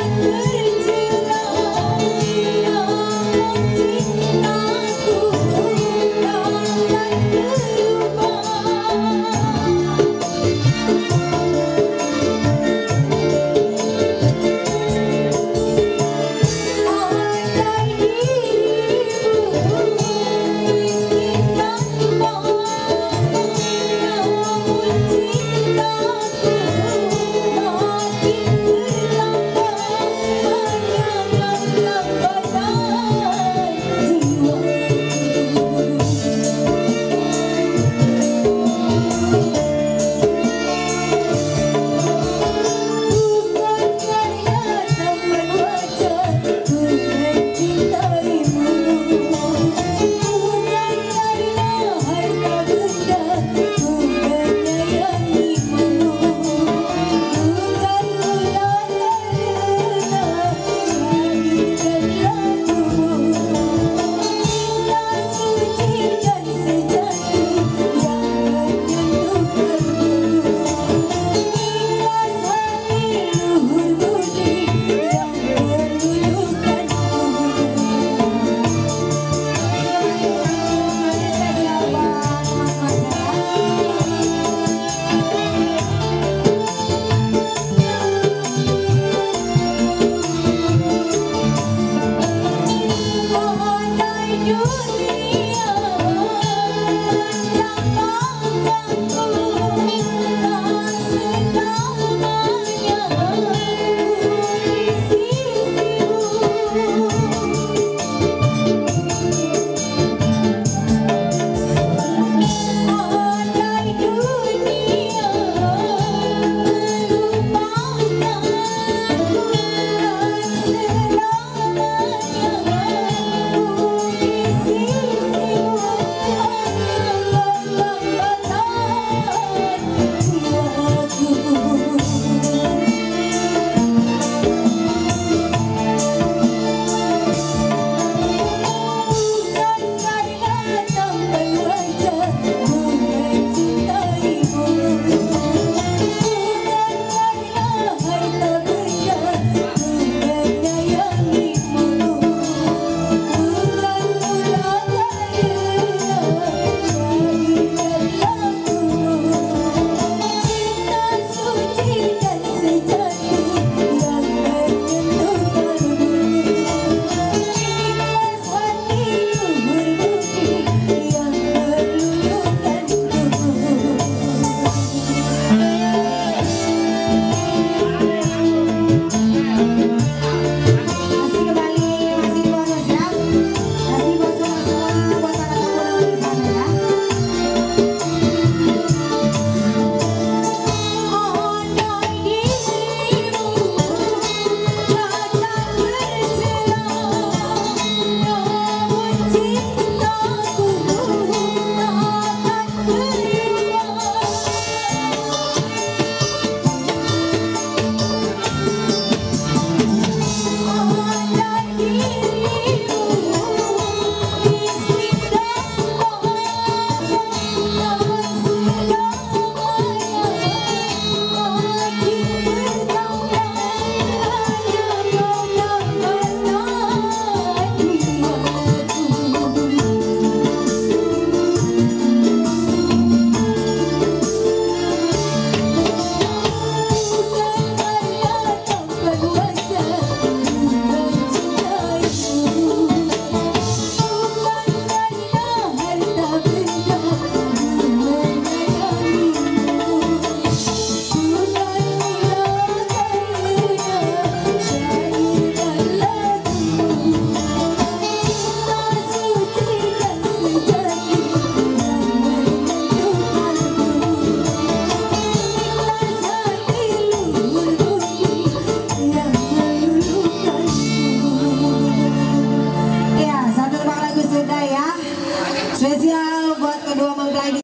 Hallelujah.